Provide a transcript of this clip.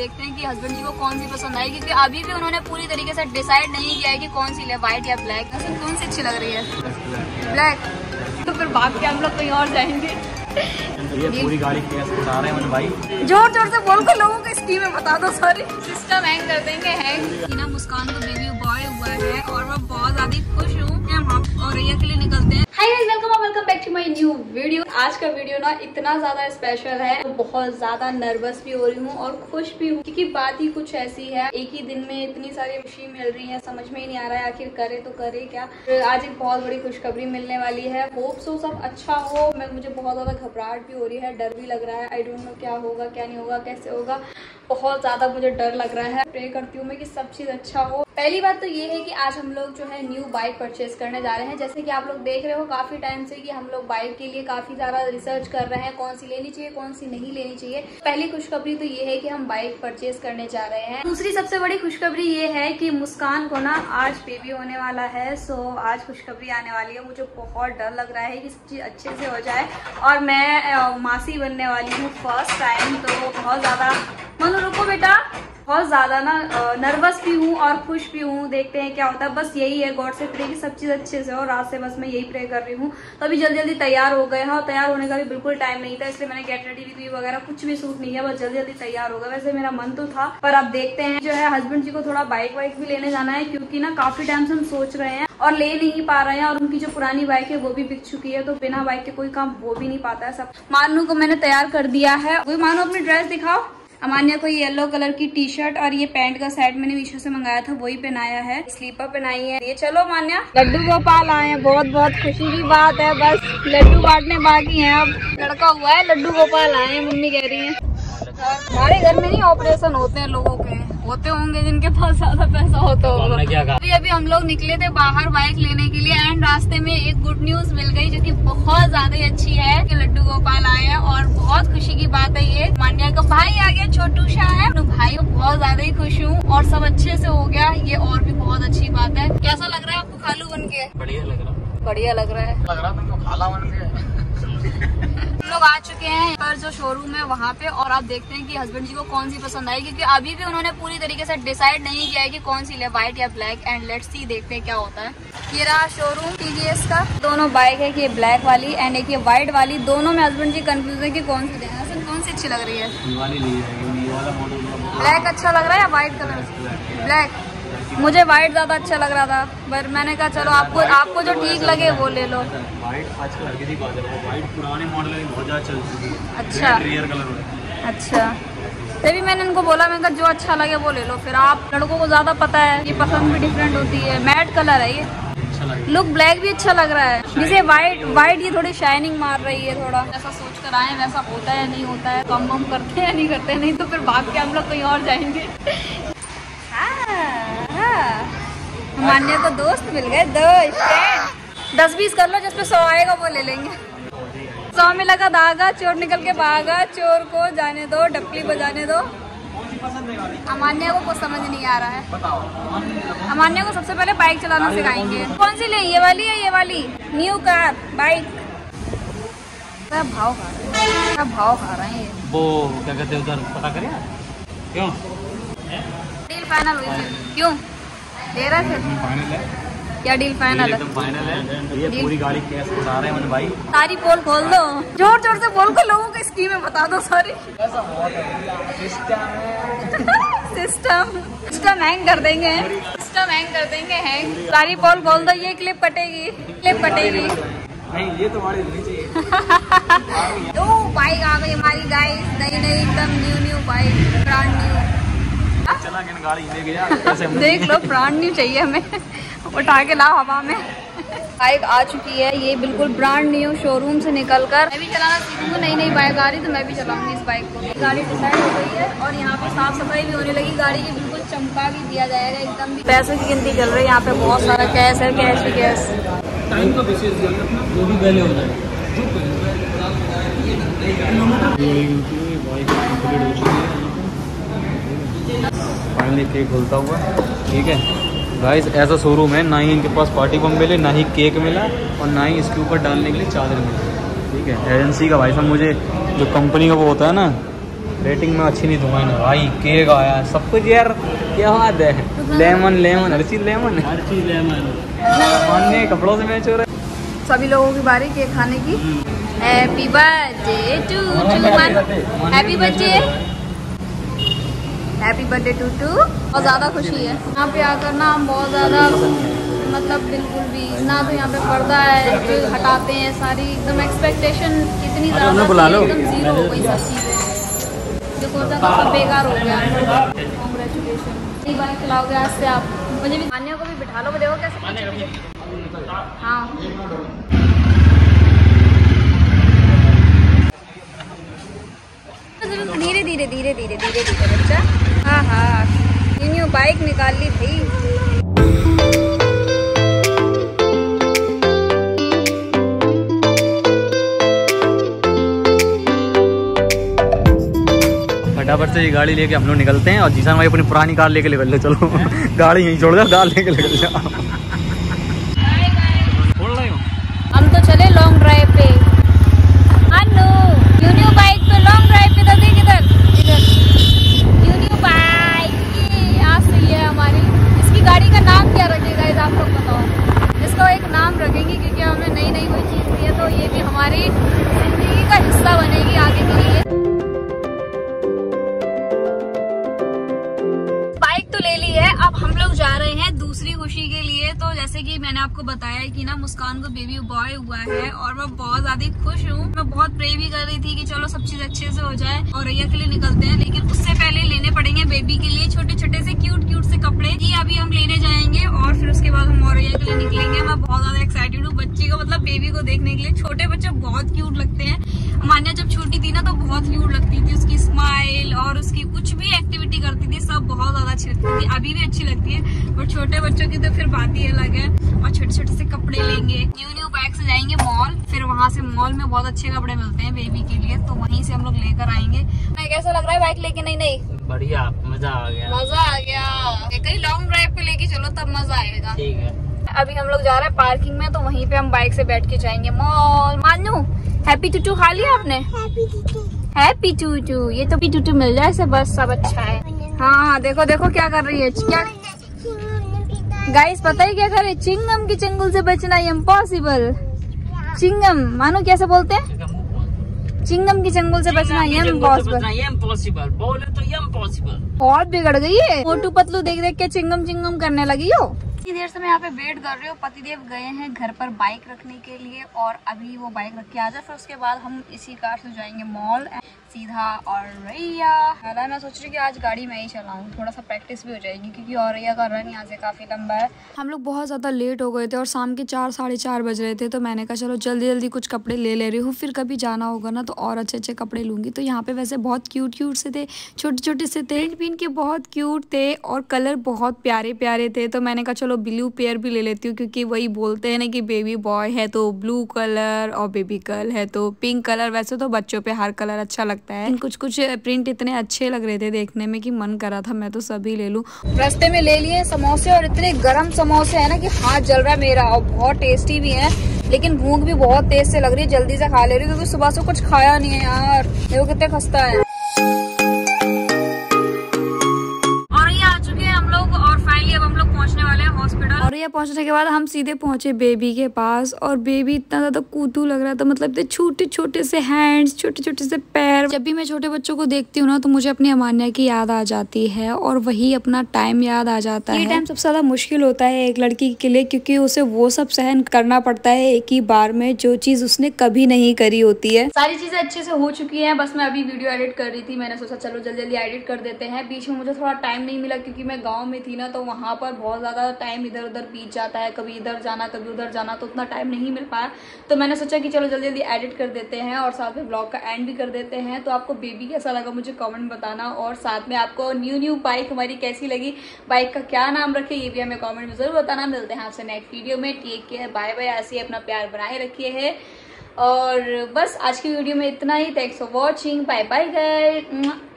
देखते हैं कि हस्बैंड जी को कौन सी पसंद आई क्योंकि अभी भी उन्होंने पूरी तरीके से डिसाइड नहीं किया है कि कौन सी ले व्हाइट या ब्लैक कौन सी अच्छी लग रही है? ब्लैक तो फिर भाग के हम लोग कहीं और जाएँगे। ये पूरी गाड़ी केस उठा रहे हैं भाई ज़ोर ज़ोर से बोल कर लोगों को स्कीम में बता दो सॉरी सिस्टम हैंग कर देंगे हैंग ना मुस्कान को बेबी बॉय हुआ है और मैं बहुत ज़्यादा खुश हूँ हम और रैया के लिए निकलते हैं हाय गाइस वेलकम और welcome back to my new video, आज का वीडियो ना इतना ज़्यादा स्पेशल है तो बहुत ज़्यादा नर्वस भी हो रही हूँ और खुश भी हूँ, क्योंकि बात ही कुछ ऐसी है, एक ही दिन में इतनी सारी खुशी मिल रही है, समझ में ही नहीं आ रहा है आखिर करे तो करे क्या। आज एक बहुत बड़ी खुशखबरी मिलने वाली है होप सो सब अच्छा हो, मैं, मुझे बहुत ज़्यादा घबराहट भी हो रही है, डर भी लग रहा है आई डोंट नो क्या होगा, क्या नहीं होगा, कैसे होगा, बहुत ज़्यादा मुझे डर लग रहा है। प्रे करती हूँ मैं कि सब चीज़ अच्छा हो। पहली बात तो ये है कि आज हम लोग जो है न्यू बाइक परचेज करने जा रहे हैं। जैसे कि आप लोग देख रहे हो, काफ़ी टाइम से कि हम लोग बाइक के लिए काफ़ी ज़्यादा रिसर्च कर रहे हैं, कौन सी लेनी चाहिए, कौन सी नहीं लेनी चाहिए। पहली खुशखबरी तो ये है कि हम बाइक परचेज करने जा रहे हैं। दूसरी सबसे बड़ी खुशखबरी ये है कि मुस्कान को ना आज बेबी होने वाला है सो आज खुशखबरी आने वाली है। मुझे बहुत डर लग रहा है कि सब चीज़ अच्छे से हो जाए और मैं मासी बनने वाली हूँ फ़र्स्ट टाइम तो बहुत ज़्यादा। मनु, रुको बेटा। बहुत ज़्यादा ना नर्वस भी हूँ और खुश भी हूँ। देखते हैं क्या होता है। बस यही है, गॉड से प्रे की सब चीज़ अच्छे से और रात से बस मैं यही प्रे कर रही हूँ। तो अभी जल्दी जल्दी तैयार हो हैं और तैयार होने का भी बिल्कुल टाइम नहीं था, इसलिए मैंने गेट रेडी भी वगैरह कुछ भी सूट नहीं है बस जल्दी जल्दी तैयार हो गया वैसे मेरा मन तो था, पर अब देखते हैं। जो है हस्बैंड जी को थोड़ा बाइक वाइक भी लेने जाना है, क्योंकि ना काफ़ी टाइम से हम सोच रहे हैं और ले नहीं पा रहे हैं और उनकी जो पुरानी बाइक है, वो भी बिक चुकी है। तो बिना बाइक के कोई काम हो भी नहीं पाता है सब। मानू को मैंने तैयार कर दिया है। वही मानो अपनी ड्रेस दिखाओ। अमान्या को येलो कलर की टी शर्ट और ये पैंट का सेट मैंने मीशो से मंगाया था, वही पहनाया है। स्लीपर पहनाई है। ये चलो अमान्या लड्डू गोपाल आए हैं, बहुत बहुत खुशी की बात है, बस लड्डू बांटने बाकी है अब। लड़का हुआ है, लड्डू गोपाल आए मम्मी कह रही है। हमारे घर में नहीं ऑपरेशन होते हैं लोगों के। होते होंगे जिनके पास ज़्यादा पैसा होता होगा। अभी अभी हम लोग निकले थे बाहर बाइक लेने के लिए एंड रास्ते में एक गुड न्यूज़ मिल गई जो कि बहुत ज़्यादा अच्छी है कि लड्डू गोपाल आए हैं और बहुत खुशी की बात है ये। मान्या का भाई आ गया छोटू शाह है। तो भाई बहुत ज़्यादा ही खुश हूँ और सब अच्छे से हो गया। ये और भी बहुत अच्छी बात है। कैसा लग रहा है आपको खालू बन के? बढ़िया लग रहा है। बढ़िया लग रहा है। लग रहा है खाला बन के। लोग आ चुके हैं जो शोरूम है वहाँ पे और आप देखते हैं कि हस्बैंड जी को कौन सी पसंद आई क्योंकि अभी भी उन्होंने पूरी तरीके से डिसाइड नहीं किया है कि कौन सी ले व्हाइट या ब्लैक एंड लेट्स सी देखते हैं क्या होता है। ये रहा शोरूम टीवीएस का। दोनों बाइक है कि ब्लैक वाली एंड एक ये व्हाइट वाली। दोनों में हस्बैंड जी कंफ्यूज है की कौन सी देना सर कौन सी अच्छी लग रही है? ब्लैक अच्छा लग रहा है या व्हाइट कलर ब्लैक मुझे व्हाइट ज़्यादा अच्छा लग रहा था पर मैंने कहा चलो आपको आपको जो ठीक लगे वो ले लो. अच्छा। अच्छा। तभी मैंने इनको बोला मैंने कहा जो अच्छा लगे वो ले लो। फिर आप लड़कों को ज़्यादा पता है ये पसंद भी डिफरेंट होती है। मैट कलर है ये। लुक अच्छा ब्लैक भी अच्छा लग रहा है। जिसे व्हाइट व्हाइट ये थोड़ी शाइनिंग मार रही है थोड़ा। ऐसा सोच कर आए वैसा होता है नहीं होता है। कम वम करते हैं नहीं करते नहीं तो फिर भाग के हम लोग कहीं और जाएँगे। मान्य तो दोस्त मिल गए दोस्त दस बीस कर लो जिसपे सौ आएगा वो ले लेंगे। सौ में लगा धागा चोर निकल के भागा चोर को जाने दो डपली बजाने दो। अमान्या को कुछ समझ नहीं आ रहा है। अमान्या को सबसे पहले बाइक चलाना सिखाएँगे। कौन सी? ले ये वाली या ये वाली? न्यू कार बाइक क्या भाव खा रहे हैं? क्या भाव खा रहे हैं वो क्या कहते हैं उधर पता करें? क्यों? डील फाइनल हुई क्यों? ले रहे है क्या डील फाइनल है? फाइनल है। ये पूरी गाड़ी कैश उठा रहे हैं भाई। सारी पोल खोल दो। ज़ोर ज़ोर से बोल को लोगों को स्कीम में बता दो सारी सिस्टम सिस्टम हैंग कर देंगे। सिस्टम हैंग कर देंगे हैंग सारी पोल खोल दो ये क्लिप कटेगी। क्लिप कटेगी। नहीं ये तो हमारी नहीं चाहिए। दो बाइक आ गई हमारी गाइस नई नई एकदम new new bike brand new देख लो ब्रांड न्यू चाहिए हमें। उठा के लाओ हवा में। बाइक आ चुकी है ये बिल्कुल ब्रांड न्यू शोरूम से निकलकर। मैं भी चलाना सीखूँगी नई नई बाइक आ रही तो मैं भी चलाऊँगी इस बाइक को। गाड़ी डिसाइड हो गई है और यहाँ पे साफ़ सफ़ाई भी होने लगी गाड़ी की बिल्कुल चमका भी दिया जाएगा एकदम भी। पैसों की गिनती चल रही है यहाँ पे बहुत सारा कैश है कैश ही कैश टाइम का विशेष जो भी पहले हो। जाए फाइनली केक खुलता हुआ। ठीक है? गाइस ऐसा शोरूम है ना ही इनके पास पार्टी बम मिले ना ही केक मिला और ना ही इसके ऊपर डालने के लिए चादर मिली। ठीक है? एजेंसी का भाई साहब मुझे जो कंपनी का वो होता है ना रेटिंग में अच्छी नहीं दूँगा इन्हें। भाई केक आया सब कुछ यार क्या बात है? लेमन लेमन हर चीज़ लेमन हर चीज़ लेमन मान्य कपड़ों से मैच हो रहा है। सभी लोगों की बारी केक खाने की। Happy birthday to to happy birthday happy birthday to to बहुत ज़्यादा खुशी है। यहाँ पे आकर ना हम बहुत ज़्यादा मतलब बिल्कुल भी ना तो यहाँ पे पर्दा है जो हटाते हैं सारी एकदम एक्सपेक्टेशन इतनी ज़्यादा। एकदम ज़ीरो हो गई सब चीज़ें। जो था सब बेकार हो गया। कॉन्ग्रेचुलेशन बार खिलाओगे आज से आप। मुझे भी खाने को भी बिठा लो देखो कैसे हाँ। धीरे धीरे धीरे धीरे धीरे धीरे बच्चा। हाँ हाँ। न्यू बाइक निकाल ली भाई। फटाफट से ये गाड़ी लेके हम लोग निकलते हैं और जीसान भाई अपनी पुरानी कार लेके निकल ले चलो। गाड़ी यहीं छोड़ दो कार लेके निकल जाओ हम तो चले लॉन्ग ड्राइव पे अनु न्यू न्यू बाइक पे लॉन्ग ड्राइव पे तो देख इधर इधर न्यू न्यू बाइक ये आज से ये है हमारी इसकी गाड़ी का नाम क्या रखेगा इस आप लोग बताओ। इसको एक नाम रखेंगे, क्योंकि हमने नई नई कोई चीज़ दी है तो ये भी हमारी जैसे कि मैंने आपको बताया कि ना मुस्कान को बेबी बॉय हुआ है और मैं बहुत ज़्यादा खुश हूँ। मैं बहुत प्रे भी कर रही थी कि चलो सब चीज़ अच्छे से हो जाए और रैया के लिए निकलते हैं, लेकिन उससे पहले लेने पड़ेंगे बेबी के लिए छोटे छोटे से क्यूट क्यूट से कपड़े ये अभी हम लेने जाएँगे और फिर उसके बाद हम और रैया के लिए निकलेंगे। मैं बहुत ज़्यादा एक्साइटेड हूँ बच्ची को मतलब बेबी को देखने के लिए। छोटे बच्चे बहुत क्यूट लगते हैं। मान्या जब छोटी थी ना तो बहुत क्यूट लगती थी, उसकी स्माइल और उसकी कुछ भी करती थी सब बहुत ज़्यादा अच्छी लगती थी। अभी भी अच्छी लगती है और छोटे बच्चों की तो फिर बात ही अलग है। और छोटे छोटे से कपड़े लेंगे। न्यू न्यू बाइक से जाएँगे मॉल फिर वहाँ से मॉल में बहुत अच्छे कपड़े मिलते हैं बेबी के लिए तो वहीं से हम लोग लेकर आएँगे। मैं कैसा लग रहा है बाइक लेके? नहीं नहीं। बढ़िया मज़ा आ गया। मज़ा आ गया। कहीं लॉन्ग ड्राइव पे लेके चलो तब मज़ा आएगा। ठीक है। अभी हम लोग जा रहे हैं पार्किंग में तो वहीं पे हम बाइक से बैठ के जाएँगे मॉल मानू हैप्पी टूटू खा लिया आपने? हैप्पी टूटू ये तो टूटू मिल जाए से बस सब अच्छा है। हाँ देखो देखो क्या कर रही है। क्या गाइस पता ही क्या कर रही है? चिंगम की चंगुल से बचना इम्पॉसिबल चिंगम मानो कैसे बोलते हैं? चिंगम की चंगुल से बचना इम्पॉसिबल इम्पॉसिबल बोले तो इम्पॉसिबल बहुत बिगड़ गई है। मोटू पतलू देख देख के चिंगम चिंगम करने लगी हो। इतनी देर से मैं यहाँ पे वेट कर रही हूँ। पतिदेव गए हैं घर पर बाइक रखने के लिए और अभी वो बाइक रख के आ जाए फिर उसके बाद हम इसी कार से जाएँगे मॉल सीधा और रैया हालाँकि मैं सोच रही हूँ कि आज गाड़ी मैं ही चलाऊँ थोड़ा सा प्रैक्टिस भी हो जाएगी क्योंकि और रैया का रन यहाँ से काफ़ी लंबा है। हम लोग बहुत ज़्यादा लेट हो गए थे और शाम के चार साढ़े चार बज रहे थे तो मैंने कहा चलो जल्दी जल्दी कुछ कपड़े ले ले रही हूँ फिर कभी जाना होगा ना तो और अच्छे अच्छे कपड़े लूँगी। तो यहाँ पे वैसे बहुत क्यूट क्यूट से थे छोटे छोटे से थे। पिन के बहुत क्यूट थे और कलर बहुत प्यारे प्यारे थे तो मैंने कहा चलो ब्लू पेयर भी ले लेती हूँ क्योंकि वही बोलते हैं ना कि बेबी बॉय है तो ब्लू कलर और बेबी गर्ल है तो पिंक कलर वैसे तो बच्चों पे हर कलर अच्छा लगता है। कुछ कुछ प्रिंट इतने अच्छे लग रहे थे देखने में कि मन करा था मैं तो सभी ले लूँ। रास्ते में ले लिए समोसे और इतने गर्म समोसे है ना कि हाथ जल रहा है मेरा और बहुत टेस्टी भी है लेकिन भूख भी बहुत तेज से लग रही है जल्दी से खा ले रही हूँ क्योंकि सुबह से कुछ खाया नहीं है यार। देखो कितने खस्ता है। हैं और ये पहुँचने के बाद हम सीधे पहुँचे बेबी के पास और बेबी इतना ज़्यादा कूतू लग रहा था मतलब इतने छोटे छोटे से हैंड्स छोटे छोटे से पैर। जब भी मैं छोटे बच्चों को देखती हूँ ना तो मुझे अपनी अमान्या की याद आ जाती है और वही अपना टाइम याद आ जाता है। ये टाइम सबसे ज़्यादा मुश्किल होता है एक लड़की के लिए क्योंकि उसे वो सब सहन करना पड़ता है एक ही बार में जो चीज़ उसने कभी नहीं करी होती है। सारी चीज़ें अच्छे से हो चुकी हैं बस मैं अभी वीडियो एडिट कर रही थी मैंने सोचा चलो जल्दी जल्दी एडिट कर देते हैं। बीच में मुझे थोड़ा टाइम नहीं मिला क्योंकि मैं गाँव में थी ना तो वहाँ पर बहुत ज़्यादा टाइम इधर उधर बीत जाता है, कभी इधर जाना, कभी उधर जाना तो उतना टाइम नहीं मिल पाया। तो मैंने सोचा कि चलो जल्दी जल्दी एडिट कर देते हैं और साथ में ब्लॉग का एंड भी कर देते हैं। तो आपको बेबी कैसा लगा मुझे कमेंट बताना और साथ में आपको न्यू न्यू बाइक हमारी कैसी लगी? बाइक का क्या नाम रखे, ये भी हमें कॉमेंट में ज़रूर बताना। मिलते हैं आपसे नेक्स्ट वीडियो में। टेक केयर बाय बाय ऐसे अपना प्यार बनाए रखिए है। और बस आज की वीडियो में इतना ही। Thanks for watching bye bye guys